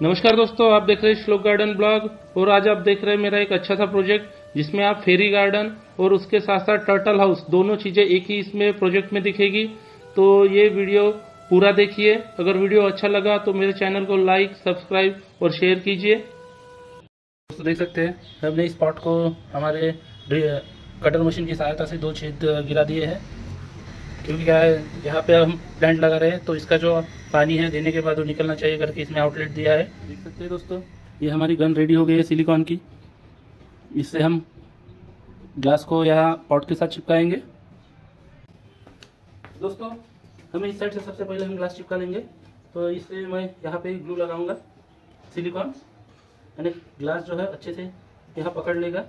नमस्कार दोस्तों, आप देख रहे हैं श्लोक गार्डन ब्लॉग, और आज आप देख रहे हैं मेरा एक अच्छा सा प्रोजेक्ट, जिसमें आप फेरी गार्डन और उसके साथ साथ टर्टल हाउस दोनों चीज़ें एक ही इसमें प्रोजेक्ट में दिखेगी। तो ये वीडियो पूरा देखिए। अगर वीडियो अच्छा लगा तो मेरे चैनल को लाइक सब्सक्राइब और शेयर कीजिए। दोस्तों, देख सकते हैं, हमने इस पॉट को हमारे कटर मशीन की सहायता से दो छेद गिरा दिए हैं। क्योंकि क्या है, यहाँ पे हम प्लांट लगा रहे हैं तो इसका जो पानी है, देने के बाद वो निकलना चाहिए करके इसमें आउटलेट दिया है। देख सकते हैं दोस्तों, ये हमारी गन रेडी हो गई है सिलिकॉन की। इससे हम ग्लास को यहाँ पॉट के साथ चिपकाएँगे। दोस्तों, हमें इस साइड से सबसे पहले हम ग्लास चिपका लेंगे। तो इसलिए मैं यहाँ पे ग्लू लगाऊँगा सिलिकॉन यानी ग्लास जो है, अच्छे से यहाँ पकड़ लेगा।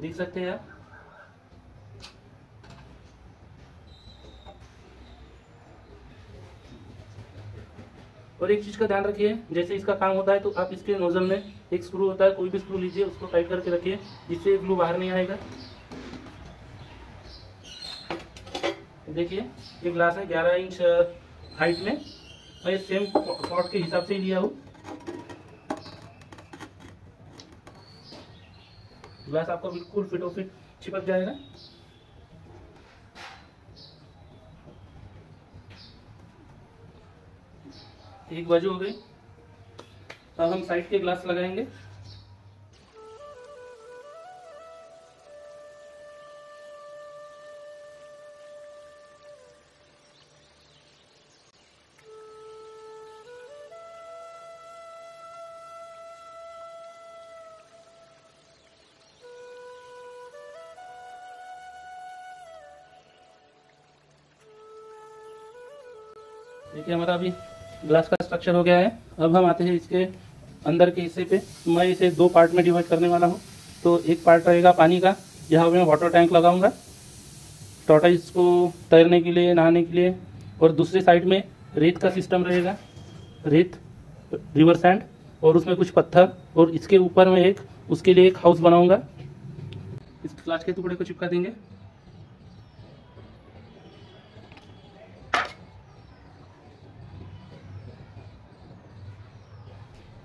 देख सकते हैं आप? और एक चीज़ का ध्यान रखिए, जैसे इसका काम होता है तो आप इसके नोजल में एक स्क्रू होता है, कोई भी स्क्रू लीजिए, उसको टाइट करके रखिए, जिससे ग्लू बाहर नहीं आएगा। देखिए, ये ग्लास है 11 इंच हाइट में और ये सेम पॉट के हिसाब से ही लिया हूँ। ग्लास आपका बिल्कुल फिटो फिट चिपक जाएगा। एक बाजू हो गई। अब हम साइड के ग्लास लगाएँगे। देखिए हमारा अभी ग्लास का स्ट्रक्चर हो गया है। अब हम आते हैं इसके अंदर के हिस्से पे। मैं इसे दो पार्ट में डिवाइड करने वाला हूँ। तो एक पार्ट रहेगा पानी का। यहाँ मैं वाटर टैंक लगाऊँगा। टोटाइस को तैरने के लिए, नहाने के लिए। और दूसरी साइड में रेत का सिस्टम रहेगा। रेत रिवर सैंड और उसमें कुछ पत्थर। और इसके ऊपर में एक, उसके लिए एक हाउस बनाऊँगा। इस ग्लास के टुकड़े को चिपका देंगे।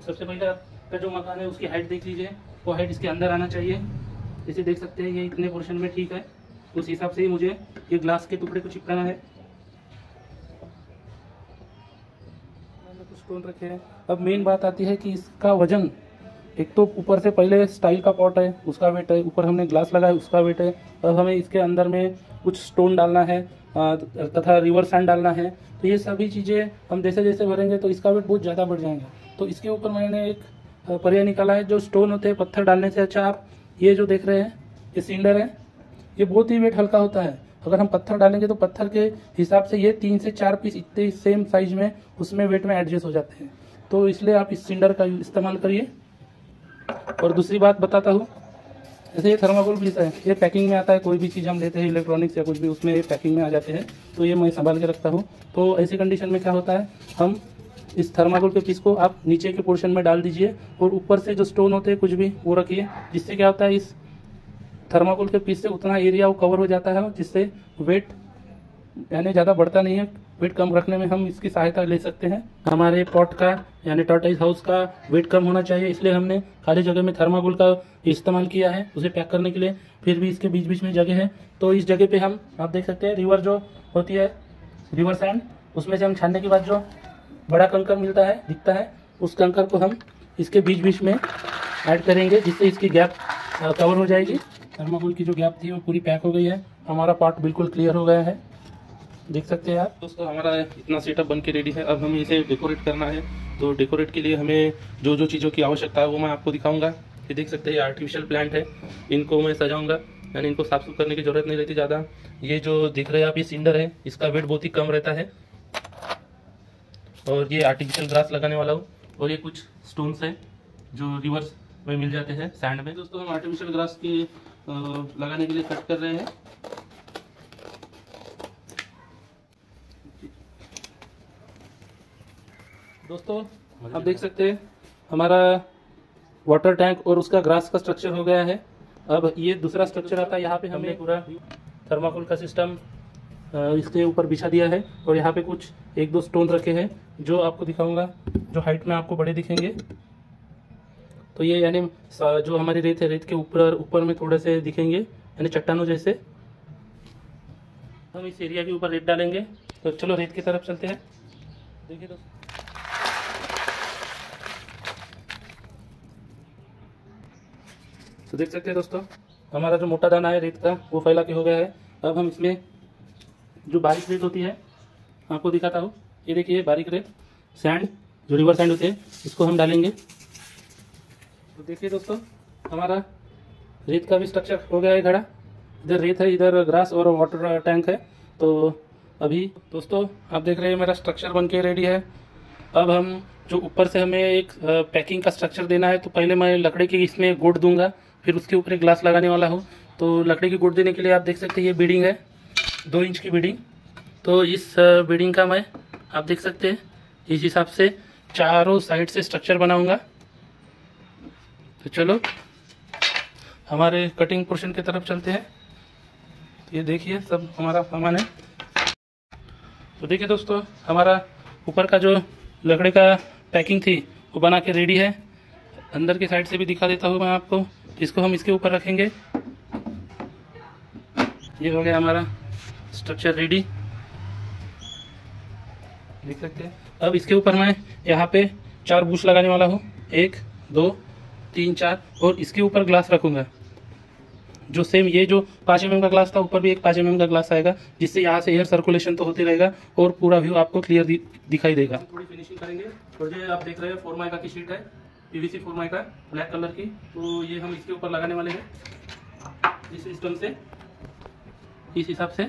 सबसे पहले आपका जो मकान है, उसकी हाइट देख लीजिए। वो हाइट इसके अंदर आना चाहिए। जैसे देख सकते हैं, ये इतने पोर्शन में ठीक है। उस हिसाब से ही मुझे ये ग्लास के टुकड़े को चिपकाना है। कुछ स्टोन रखे हैं। अब मेन बात आती है कि इसका वज़न, एक तो ऊपर से पहले स्टाइल का पॉट है, उसका वेट है। ऊपर हमने ग्लास लगाया, उसका वेट है। अब हमें इसके अंदर में कुछ स्टोन डालना है तथा रिवर सैंड डालना है। तो ये सभी चीज़ें हम जैसे जैसे भरेंगे तो इसका वेट बहुत ज़्यादा बढ़ जाएगा। तो इसके ऊपर मैंने एक पर्याय निकाला है, जो स्टोन होते हैं, पत्थर डालने से। अच्छा आप ये जो देख रहे हैं, ये सिलेंडर है, ये बहुत ही वेट हल्का होता है। अगर हम पत्थर डालेंगे तो पत्थर के हिसाब से ये तीन से चार पीस इतने सेम साइज़ में, उसमें वेट में एडजस्ट हो जाते हैं। तो इसलिए आप इस सिलेंडर का इस्तेमाल करिए। और दूसरी बात बताता हूँ, जैसे ये थर्माकोल पीस है, ये पैकिंग में आता है, कोई भी चीज़ हम लेते हैं इलेक्ट्रॉनिक्स या कुछ भी, उसमें ये पैकिंग में आ जाते हैं। तो ये मैं संभाल के रखता हूँ। तो ऐसी कंडीशन में क्या होता है, हम इस थर्माकोल के पीस को आप नीचे के पोर्शन में डाल दीजिए और ऊपर से जो स्टोन होते हैं, कुछ भी, वो रखिए, जिससे क्या होता है, इस थर्माकोल के पीस से उतना एरिया वो कवर हो जाता है, जिससे वेट, यानी ज़्यादा बढ़ता नहीं है, वेट कम रखने में हम इसकी सहायता ले सकते हैं। हमारे पॉट का, यानी टर्टाइज हाउस का वेट कम होना चाहिए, इसलिए हमने खाली जगह में थर्माकोल का इस्तेमाल किया है, उसे पैक करने के लिए, फिर भी इसके बीच बीच में जगह है। तो इस जगह पे हम, आप देख सकते हैं, रिवर जो होती है, रिवर सैंड, उसमें से हम छानने के बाद जो बड़ा कंकर मिलता है, दिखता है, उस कंकर को हम इसके बीच बीच में ऐड करेंगे, जिससे इसकी गैप कवर हो जाएगी। थर्माकोल की जो गैप थी, वो पूरी पैक हो गई है। हमारा पार्ट बिल्कुल क्लियर हो गया है। देख सकते हैं आप। दोस्तों, हमारा इतना सेटअप बन के रेडी है। अब हमें इसे डेकोरेट करना है। तो डेकोरेट के लिए हमें जो जो चीज़ों की आवश्यकता है, वो मैं आपको दिखाऊँगा। ये देख सकते हैं, ये आर्टिफिशियल प्लांट है। इनको मैं सजाऊँगा। यानी इनको साफ़ सुफ करने की ज़रूरत नहीं रहती ज़्यादा। ये जो दिख रहे हैं आप, ये सिंडर है। इसका वेट बहुत ही कम रहता है। और ये आर्टिफिशियल ग्रास लगाने वाला हूँ। और ये कुछ स्टोन्स है, जो रिवर्स में मिल जाते हैं सैंड में। दोस्तों, हम आर्टिफिशियल ग्रास के लगाने के लिए कट कर रहे हैं। दोस्तों, आप देख सकते हैं, हमारा वाटर टैंक और उसका ग्रास का स्ट्रक्चर हो गया है। अब ये दूसरा स्ट्रक्चर आता है, यहाँ पे हमने पूरा थर्माकोल का सिस्टम इसके ऊपर बिछा दिया है और यहाँ पे कुछ एक दो स्टोन रखे हैं, जो आपको दिखाऊँगा, जो हाइट में आपको बड़े दिखेंगे। तो ये यानी जो हमारी रेत है, रेत के ऊपर ऊपर में थोड़े से दिखेंगे, यानी चट्टानों जैसे। हम इस एरिया के ऊपर रेत डालेंगे। तो चलो, रेत की तरफ़ चलते हैं। देखिए दोस्तों। तो देख सकते हैं दोस्तों, हमारा जो मोटा दाना है रेत का, वो फैला के हो गया है। अब हम इसमें जो बारीक रेत होती है, आपको दिखाता हूँ। ये देखिए, बारीक रेत सैंड जो रिवर सैंड होते हैं, इसको हम डालेंगे। तो देखिए दोस्तों, हमारा रेत का भी स्ट्रक्चर हो गया है घड़ा इधर रेत है, इधर ग्रास और वाटर टैंक है। तो अभी दोस्तों, आप देख रहे हैं, मेरा स्ट्रक्चर बन के रेडी है। अब हम जो ऊपर से हमें एक पैकिंग का स्ट्रक्चर देना है तो पहले मैं लकड़ी की इसमें गुड़ दूँगा, फिर उसके ऊपर एक ग्लास लगाने वाला हूँ। तो लकड़ी की गुड़ देने के लिए आप देख सकते हैं, ये बीडिंग है। दो इंच की बीडिंग। तो इस बीडिंग का मैं, आप देख सकते हैं, इस हिसाब से चारों साइड से स्ट्रक्चर बनाऊँगा। तो चलो, हमारे कटिंग पोर्शन की तरफ़ चलते हैं। ये देखिए, सब हमारा सामान है। तो देखिए दोस्तों, हमारा ऊपर का जो लकड़े का पैकिंग थी, वो बना के रेडी है। अंदर की साइड से भी दिखा देता हूँ मैं आपको इसको हम इसके ऊपर रखेंगे। ये हो गया हमारा स्ट्रक्चर रेडी देख सकते हैं। अब इसके ऊपर मैं यहाँ पे चार बूश लगाने वाला हूँ। एक दो तीन चार और इसके ऊपर ग्लास रखूँगा। जो सेम ये जो पाँच एम का ग्लास था ऊपर भी एक पाँच एम का ग्लास आएगा जिससे यहाँ से एयर सर्कुलेशन तो होते रहेगा और पूरा व्यू आपको क्लियर दि, दिखाई देगा। थोड़ी फिनिशिंग करेंगे। और जो आप देख रहे हैं फोर माइका की शीट है PVC for mica black colour की। तो ये हम इसके ऊपर लगाने वाले हैं। इस सिस्टम से इस हिसाब से।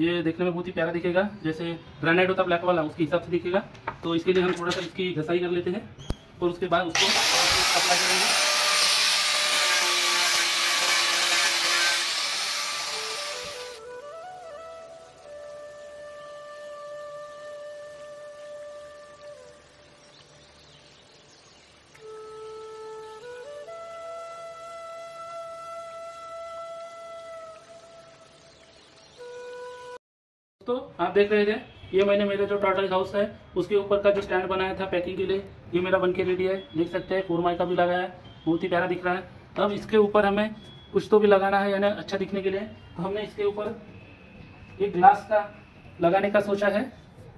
ये देखने में बहुत ही प्यारा दिखेगा। जैसे ग्रेनाइट होता ब्लैक वाला, उसके हिसाब से दिखेगा। तो इसके लिए हम थोड़ा सा इसकी घसाई कर लेते हैं और उसके बाद उसको अप्लाई करेंगे। तो आप देख रहे थे ये मैंने मेरे जो टर्टल हाउस है, उसके ऊपर का जो स्टैंड बनाया था पैकिंग के लिए, ये मेरा बन के रेडी है। देख सकते हैं कोरमाई का भी लगाया है, बहुत ही प्यारा दिख रहा है। अब इसके ऊपर हमें कुछ तो भी लगाना है, यानी अच्छा दिखने के लिए। तो हमने इसके ऊपर एक ग्लास का लगाने का सोचा है।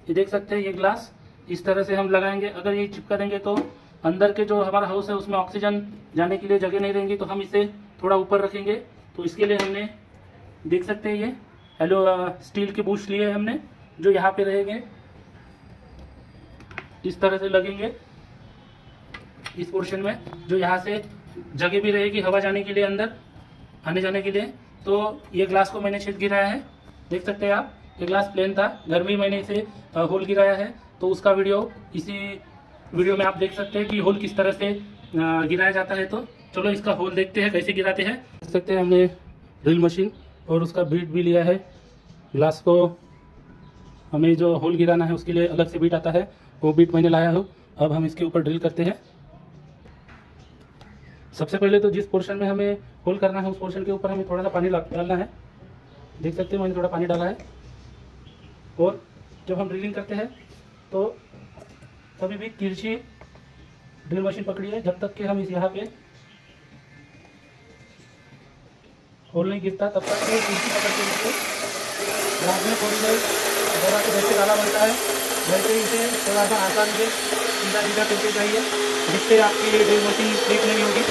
ये देख सकते हैं, ये ग्लास इस तरह से हम लगाएँगे। अगर ये चिपका देंगे तो अंदर के जो हमारा हाउस है, उसमें ऑक्सीजन जाने के लिए जगह नहीं रहेंगी तो हम इसे थोड़ा ऊपर रखेंगे। तो इसके लिए हमने, देख सकते हैं ये हेलो स्टील के बूश लिए हमने, जो यहाँ पे रहेंगे। इस तरह से लगेंगे। इस पोर्शन में, जो यहाँ से जगह भी रहेगी हवा जाने के लिए अंदर, आने जाने के लिए। तो ये ग्लास को मैंने छेद गिराया है। देख सकते हैं आप, ये ग्लास प्लेन था। घर में मैंने इसे होल गिराया है। तो उसका वीडियो इसी वीडियो में आप देख सकते हैं कि होल किस तरह से गिराया जाता है। तो चलो इसका होल देखते हैं, कैसे गिराते हैं। देख सकते हैं हमने ड्रिल मशीन और उसका बीट भी लिया है। ग्लास को हमें जो होल गिराना है, उसके लिए अलग से बीट आता है। वो बीट मैंने लाया हूँ। अब हम इसके ऊपर ड्रिल करते हैं। सबसे पहले तो जिस पोर्शन में हमें होल करना है, उस पोर्शन के ऊपर हमें थोड़ा सा पानी डालना है। देख सकते हैं, मैंने थोड़ा पानी डाला है। और जब हम ड्रिलिंग करते हैं तो कभी भी तिरछी ड्रिल मशीन पकड़ी है। जब तक कि हम इस यहाँ पे होल नहीं गिरता तब तक तिरछी पकड़ते रहते बाद में थोड़ी देर दवा को जैसे डाला बनता है वैसे ही इसे थोड़ा सा आसान से सीधा सीधा करके चाहिए जिससे आपकी ड्रिल मशीन ठीक नहीं होगी।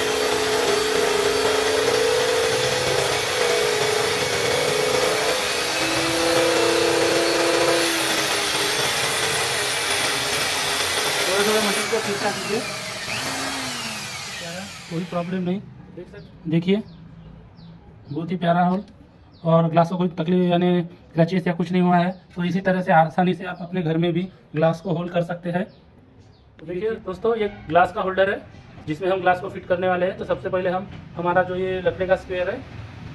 थोड़ा थोड़ा मशीन को ठीक ठाक कीजिए कोई प्रॉब्लम नहीं। देखिए। बहुत ही प्यारा होल और ग्लास को कोई तकलीफ़ यानी क्रचेस या कुछ नहीं हुआ है। तो इसी तरह से आसानी से आप अपने घर में भी ग्लास को होल्ड कर सकते हैं। तो देखिए दोस्तों, ये ग्लास का होल्डर है, जिसमें हम ग्लास को फिट करने वाले हैं। तो सबसे पहले हम, हमारा जो ये लकड़े का स्क्वेयर है,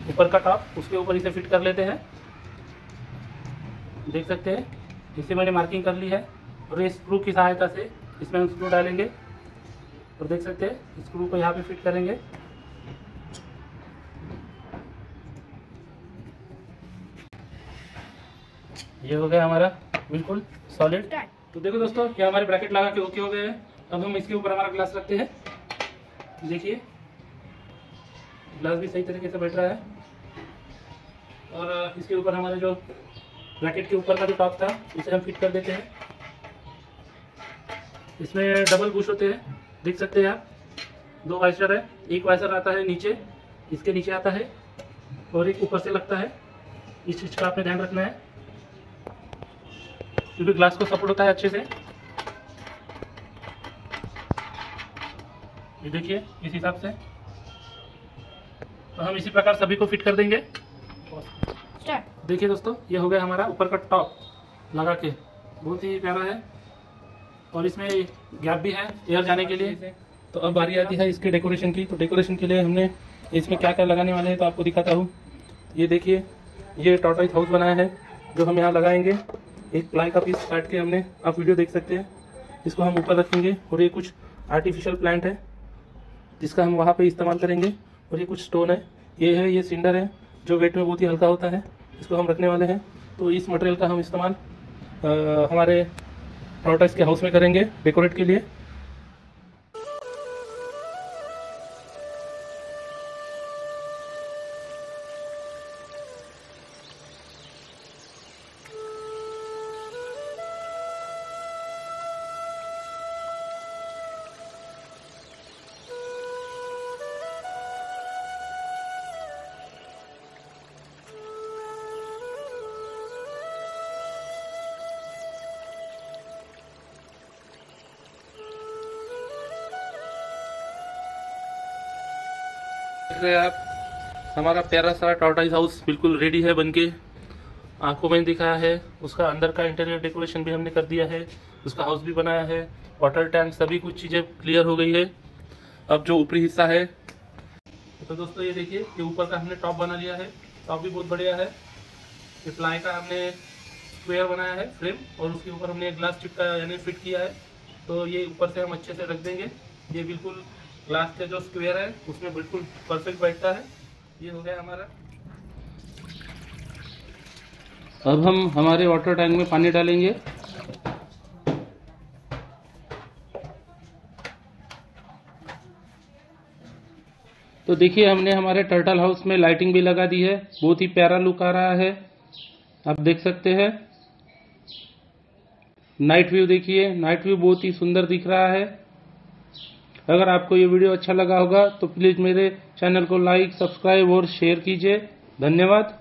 ऊपर का टॉप, उसके ऊपर इसे फिट कर लेते हैं। देख सकते हैं, इसे मैंने मार्किंग कर ली है, और ये स्क्रू की सहायता से इसमें हम स्क्रू डालेंगे। और देख सकते हैं, स्क्रू को यहाँ पे फिट करेंगे। ये हो गया हमारा बिल्कुल सॉलिड तो देखो दोस्तों ये हमारे ब्रैकेट लगा के ओके हो गए हैं? अब हम इसके ऊपर हमारा ग्लास रखते हैं। देखिए ग्लास भी सही तरीके से बैठ रहा है। और इसके ऊपर हमारे जो ब्रैकेट के ऊपर का जो टॉप था उसे हम फिट कर देते हैं। इसमें डबल बुश होते हैं देख सकते हैं आप। दो वाइसर है एक वाइसर आता है नीचे इसके नीचे आता है और एक ऊपर से लगता है। इस चीज़ का आपने ध्यान रखना है। क्योंकि ग्लास को सपोर्ट होता है अच्छे से। ये देखिए इस हिसाब से। तो हम इसी प्रकार सभी को फिट कर देंगे। देखिए दोस्तों ये हो गया हमारा ऊपर का टॉप लगा के। बहुत ही प्यारा है। और इसमें गैप भी है एयर जाने के लिए। तो अब बारी आती है इसके डेकोरेशन की। तो डेकोरेशन के लिए हमने इसमें क्या क्या लगाने वाले हैं तो आपको दिखाता हूँ। ये देखिए ये टॉटाइज हाउस बनाया है जो हम यहाँ लगाएँगे। एक प्लाई का पीस काट के हमने, आप वीडियो देख सकते हैं। इसको हम ऊपर रखेंगे और ये कुछ आर्टिफिशियल प्लांट है, जिसका हम वहाँ पे इस्तेमाल करेंगे। और ये कुछ स्टोन है। ये है, ये सिंडर है, जो वेट में बहुत ही हल्का होता है। इसको हम रखने वाले हैं। तो इस मटेरियल का हम इस्तेमाल हमारे प्रोडक्ट्स के हाउस में करेंगे डेकोरेट के लिए। रहे हैं आप। हमारा प्यारा सा टॉर्टाइज हाउस बिल्कुल रेडी है बनके। आँखों में दिखाया है। उसका अंदर का इंटीरियर डेकोरेशन भी हमने कर दिया है। उसका हाउस भी बनाया है। वाटर टैंक सभी कुछ चीज़ें क्लियर हो गई है। अब जो ऊपरी हिस्सा है तो दोस्तों ये देखिए, ये ऊपर का हमने टॉप बना लिया है। टॉप भी बहुत बढ़िया है। ये प्लाई का हमने स्क्वेयर बनाया है फ्रेम और उसके ऊपर हमने ग्लास चिपका यानी फिट किया है। तो ये ऊपर से हम अच्छे से रख देंगे। ये बिल्कुल ग्लास का जो स्क्वेयर है, उसमें बिल्कुल परफेक्ट बैठता है। ये हो गया हमारा। अब हम हमारे वाटर टैंक में पानी डालेंगे। तो देखिए, हमने हमारे टर्टल हाउस में लाइटिंग भी लगा दी है। बहुत ही प्यारा लुक आ रहा है। आप देख सकते हैं। नाइट व्यू देखिए। नाइट व्यू बहुत ही सुंदर दिख रहा है। अगर आपको ये वीडियो अच्छा लगा होगा तो प्लीज़ मेरे चैनल को लाइक सब्सक्राइब और शेयर कीजिए। धन्यवाद।